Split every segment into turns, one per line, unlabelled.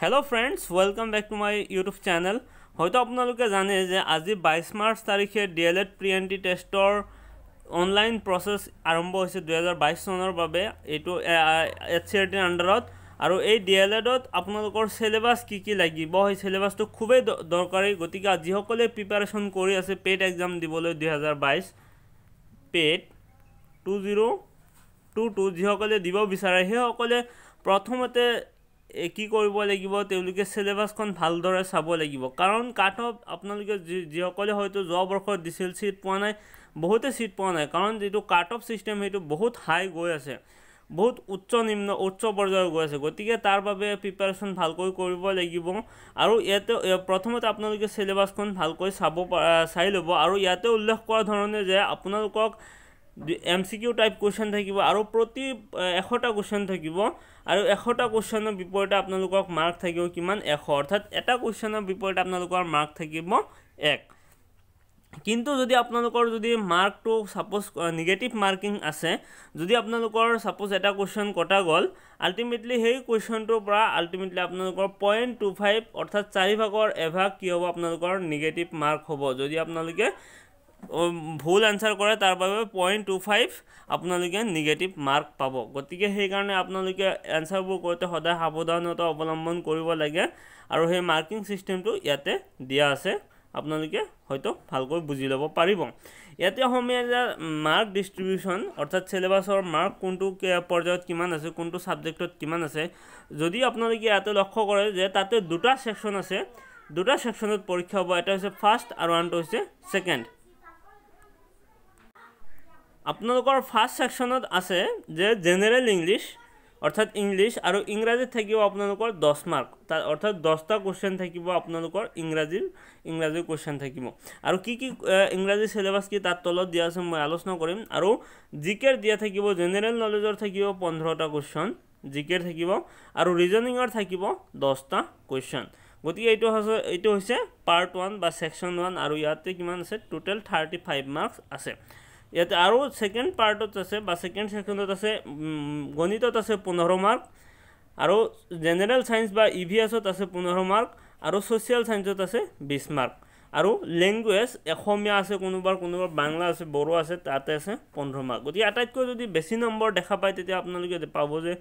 Hello' friends welcome back to my YouTube channel হয়তো আপোনালোকে জানে যে আজি বাইছ মাৰ্চ তাৰিখে D El Ed pre N T টেষ্টৰ অনলাইন প্ৰচেছ আৰম্ভ হৈছে দুহেজাৰ বাইছ চনৰ বাবে। এইটো এইচ চি আৰ টিৰ আণ্ডাৰত আৰু এই ডি এল এডত আপোনালোকৰ চিলেবাছ কি কি লাগিব? সেই চিলেবাছটো খুবেই দৰকাৰী। গতিকে যিসকলে প্ৰিপাৰেশ্যন কৰি আছে পেইড এক্সাম দিবলৈ দুহেজাৰ বাইছ paid two zero two two যিসকলে দিব বিচাৰে সেইসকলে প্ৰথমতে কি কৰিব লাগিব তেওঁলোকে চিলেবাছখন ভালদৰে চাব লাগিব। কাৰণ কাট অফ আপোনালোকে যি যিসকলে হয়তো যোৱা বৰ্ষত দিছিল ছিট পোৱা নাই বহুতে ছিট পোৱা নাই। কাৰণ যিটো কাট অফ ছিষ্টেম সেইটো বহুত হাই গৈ আছে। বহুত উচ্চ নিম্ন উচ্চ পৰ্যায়ৰ গৈ আছে। গতিকে তাৰ বাবে প্ৰিপাৰেশ্যন ভালকৈ কৰিব লাগিব। আৰু ইয়াতে প্ৰথমতে আপোনালোকে চিলেবাছখন ভালকৈ চাব চাই ল'ব। আৰু ইয়াতে উল্লেখ কৰা ধৰণে যে আপোনালোকক M C Q type question থাকিব আৰু প্ৰতি এশটা কুৱেশ্যন থাকিব আৰু এশটা কুৱেশ্যনৰ বিপৰীতে আপোনালোকক মাৰ্ক থাকিব কিমান? এশ। অৰ্থাৎ এটা কুৱেশ্যনৰ বিপৰীতে আপোনালোকৰ মাৰ্ক থাকিব এক। কিন্তু যদি আপোনালোকৰ যদি মাৰ্কটো ছাপ'জ নিগেটিভ মাৰ্কিং আছে যদি আপোনালোকৰ ছাপ'জ এটা কুৱেশ্যন কটা গ'ল আল্টিমেটলি সেই কুৱেশ্যনটোৰ পৰা আল্টিমেটলি আপোনালোকৰ পইণ্ট টু ফাইভ অৰ্থাৎ চাৰিভাগৰ এভাগ কি হ'ব? আপোনালোকৰ নিগেটিভ মাৰ্ক হ'ব। যদি আপোনালোকে ভুল এনচাৰ কৰে তাৰ বাবে পইণ্ট টু ফাইভ আপোনালোকে নিগেটিভ মাৰ্ক পাব। গতিকে সেইকাৰণে আপোনালোকে এনচাৰবোৰ কৰোঁতে সদায় সাৱধানতা অৱলম্বন কৰিব লাগে আৰু সেই মাৰ্কিং ছিষ্টেমটো ইয়াতে দিয়া আছে। আপোনালোকে হয়তো ভালকৈ বুজি ল'ব পাৰিব। ইয়াতে অসমীয়া মাৰ্ক ডিষ্ট্ৰিবিউশ্যন অৰ্থাৎ চিলেবাছৰ মাৰ্ক কোনটো পৰ্যায়ত কিমান আছে কোনটো ছাবজেক্টত কিমান আছে যদি আপোনালোকে ইয়াতে লক্ষ্য কৰে যে তাতে দুটা ছেকশ্যন আছে দুটা ছেকশ্যনত পৰীক্ষা হ'ব এটা হৈছে ফাৰ্ষ্ট আৰু আনটো হৈছে ছেকেণ্ড আপোনালোকৰ ফাৰ্ষ্ট ছেকশ্যনত আছে যে জেনেৰেল ইংলিছ অৰ্থাৎ ইংলিছ আৰু ইংৰাজীত থাকিব আপোনালোকৰ দহ মাৰ্ক তাত অৰ্থাৎ দহটা কুৱেশ্যন থাকিব আপোনালোকৰ ইংৰাজীৰ ইংৰাজীৰ কুৱেশ্যন থাকিব। আৰু কি কি ইংৰাজী চিলেবাছ কি তাত তলত দিয়া আছে মই আলোচনা কৰিম। আৰু জি কেৰ দিয়া থাকিব জেনেৰেল নলেজৰ থাকিব পোন্ধৰটা কুৱেশ্যন জি কেৰ থাকিব। আৰু ৰিজনিঙৰ থাকিব দহটা কুৱেশ্যন গতিকে এইটো হৈছে এইটো হৈছে পাৰ্ট ওৱান বা ছেকশ্যন ওৱান আৰু ইয়াতে কিমান আছে? টোটেল থাৰ্টি ফাইভ মাৰ্কছ আছে। ইয়াতে আৰু ছেকেণ্ড পাৰ্টত আছে বা ছেকেণ্ড ছেকশ্যনত আছে গণিতত আছে পোন্ধৰ মাৰ্ক আৰু জেনেৰেল ছায়েন্স বা ই ভি এছত আছে পোন্ধৰ মাৰ্ক আৰু ছ'চিয়েল ছায়েন্সত আছে বিছ মাৰ্ক আৰু লেংগুৱেজ অসমীয়া আছে কোনোবাৰ কোনোবাৰ বাংলা আছে বড়ো আছে তাতে আছে পোন্ধৰ মাৰ্ক গতিকে আটাইতকৈ যদি বেছি নম্বৰ দেখা পায় তেতিয়া আপোনালোকে পাব যে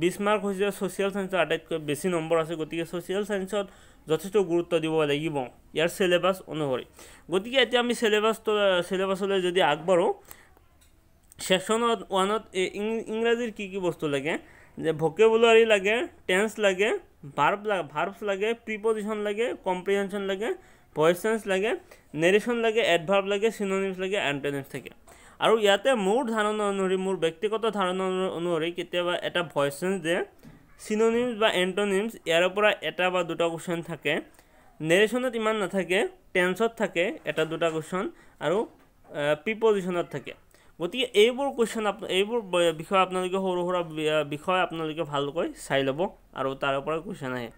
বিছ মাৰ্ক হৈছে ছ'চিয়েল ছায়েন্সৰ আটাইতকৈ বেছি নম্বৰ আছে গতিকে ছ'চিয়েল ছায়েন্সত যথেষ্ট গুৰুত্ব দিব লাগিব। ইয়াৰ চিলেবাছ অনুসৰি। গতিকে এতিয়া আমি চিলেবাছটো চিলেবাছলৈ যদি আগবাঢ়োঁ ছেকশ্যনত ওৱানত ইংৰাজীৰ কি কি বস্তু লাগে? যে ভকেবুলাৰী লাগে টেন্স লাগে ভাৰ্ব লাগে ভাৰ্বছ লাগে প্ৰিপজিশ্যন লাগে কম্প্ৰিহেনশ্যন লাগে ভইচ চেঞ্চ লাগে নেৰেশ্যন লাগে এডভাৰ্ব লাগে চিননিমছ লাগে এণ্টনিমছ থাকে। আৰু ইয়াতে মোৰ ধাৰণা অনুসৰি মোৰ ব্যক্তিগত ধাৰণা অনুসৰি কেতিয়াবা এটা ভইচ চেঞ্চ দিয়ে চিননিমছ বা এণ্টনিমছ ইয়াৰ পৰা এটা বা দুটা কুৱেশ্যন থাকে। নেৰেশ্যনত ইমান নাথাকে টেন্সত থাকে এটা দুটা কুৱেশ্যন আৰু প্ৰিপজিশ্যনত থাকে। গতিকে এইবোৰ কুৱেশ্যন আপ এইবোৰ বিষয় আপোনালোকে সৰু সুৰা বিষয় আপোনালোকে ভালকৈ চাই ল'ব আৰু তাৰ পৰা কুৱেশ্যন আহে।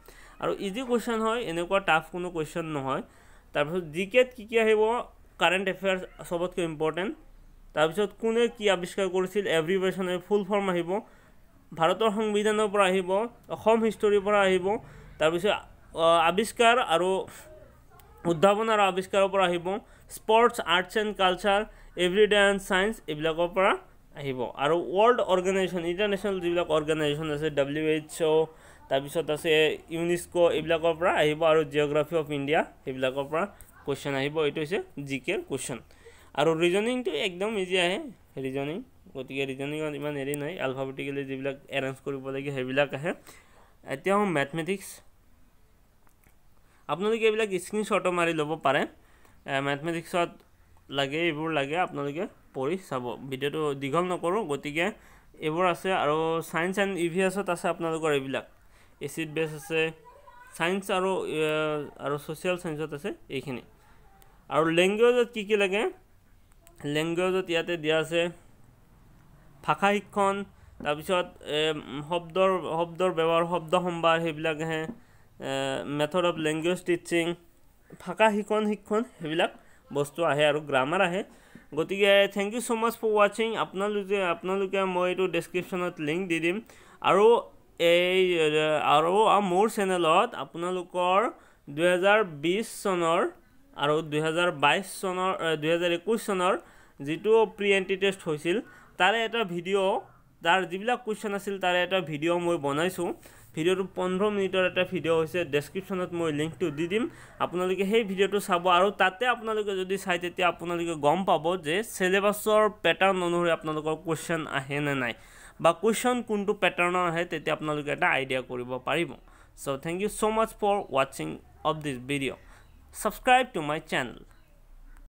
আৰু ইজি কুৱেশ্যন হয় এনেকুৱা টাফ কোনো কুৱেশ্যন নহয়। তাৰপিছত জি কেত কি কি আহিব কাৰেণ্ট এফেয়াৰ্ছ চবতকৈ ইম্পৰ্টেণ্ট তাৰপিছত কোনে কি আৱিষ্কাৰ কৰিছিল এভৰিভেশ্যনে ফুল ফৰ্ম আহিব। ভাৰতৰ সংবিধানৰ পৰা আহিব অসম হিষ্টৰীৰ পৰা আহিব। তাৰপিছত আৱিষ্কাৰ আৰু উদ্ভাৱন আৰু আৱিষ্কাৰৰ পৰা আহিব। Sports arts and culture everyday and science এইবিলাকৰ পৰা আহিব। আৰু ৱৰ্ল্ড অৰ্গেনাইজেশ্যন ইণ্টাৰনেশ্যনেল যিবিলাক অৰ্গেনাইজেশ্যন আছে ডাব্লিউ এইচ অ' তাৰপিছত আছে ইউনেস্ক' এইবিলাকৰ পৰা আহিব আৰু জিঅ'গ্ৰাফি অফ ইণ্ডিয়া সেইবিলাকৰ পৰা কুৱেশ্যন আহিব। এইটো হৈছে জি কেৰ কুৱেশ্যন আৰু ৰিজনিংটো একদম ইজি আহে। ৰিজনিং গতিকে ৰিজনিঙত ইমান হেৰি নাই। এলফাবেটিকেলি যিবিলাক এৰেঞ্জ কৰিব লাগে সেইবিলাক আহে। এতিয়া মেথমেটিক্স আপোনালোকে এইবিলাক স্ক্ৰীণশ্বটো মাৰি ল'ব পাৰে। মেথমেটিক্সত লাগে এইবোৰ লাগে আপোনালোকে পঢ়ি চাব। ভিডিঅ'টো দীঘল নকৰোঁ গতিকে এইবোৰ আছে আৰু ছায়েন্স এণ্ড ই ভি এছত আছে আপোনালোকৰ এইবিলাক। এচিড বেছ আছে ছায়েন্স আৰু আৰু ছ'চিয়েল ছায়েন্সত আছে এইখিনি। আৰু লেংগুৱেজত কি কি লাগে? লেংগুৱেজত ইয়াতে দিয়া আছে ভাষা শিক্ষণ তাৰপিছত শব্দৰ শব্দৰ ব্যৱহাৰ শব্দ সম্ভাৰ সেইবিলাক আহে। মেথড অফ লেংগুৱেজ টিচিং ভাষা শিক্ষণ শিক্ষণ সেইবিলাক বস্তু আহে আৰু গ্ৰামাৰ আহে। গতিকে thank you so' much for ৱাচিং আপোনালোকে আপোনালোকে মই এইটো ডেছক্ৰিপশ্যনত লিংক দি দিম। আৰু এই আৰু মোৰ চেনেলত আপোনালোকৰ দুহেজাৰ বিছ চনৰ আৰু দুহেজাৰ বাইছ চনৰ দুহেজাৰ একৈছ চনৰ যিটো প্ৰি এণ্ট্ৰি টেষ্ট হৈছিল তাৰে এটা ভিডিঅ' তাৰ যিবিলাক কুৱেশ্যন আছিল তাৰে এটা ভিডিঅ' মই বনাইছোঁ। ভিডিঅ'টো পোন্ধৰ মিনিটৰ এটা ভিডিঅ' হৈছে ডেছক্ৰিপশ্যনত মই লিংকটো দি দিম। আপোনালোকে সেই ভিডিঅ'টো চাব আৰু তাতে আপোনালোকে যদি চাই তেতিয়া আপোনালোকে গম পাব যে চিলেবাছৰ পেটাৰ্ণ অনুসৰি আপোনালোকৰ কুৱেশ্যন আহে নে নাই। বা কুৱেশ্যন কোনটো পেটাৰ্ণৰ আহে তেতিয়া আপোনালোকে এটা আইডিয়া কৰিব পাৰিব। So' thank you so' much for ৱাচিং of this video' subscribe to my channel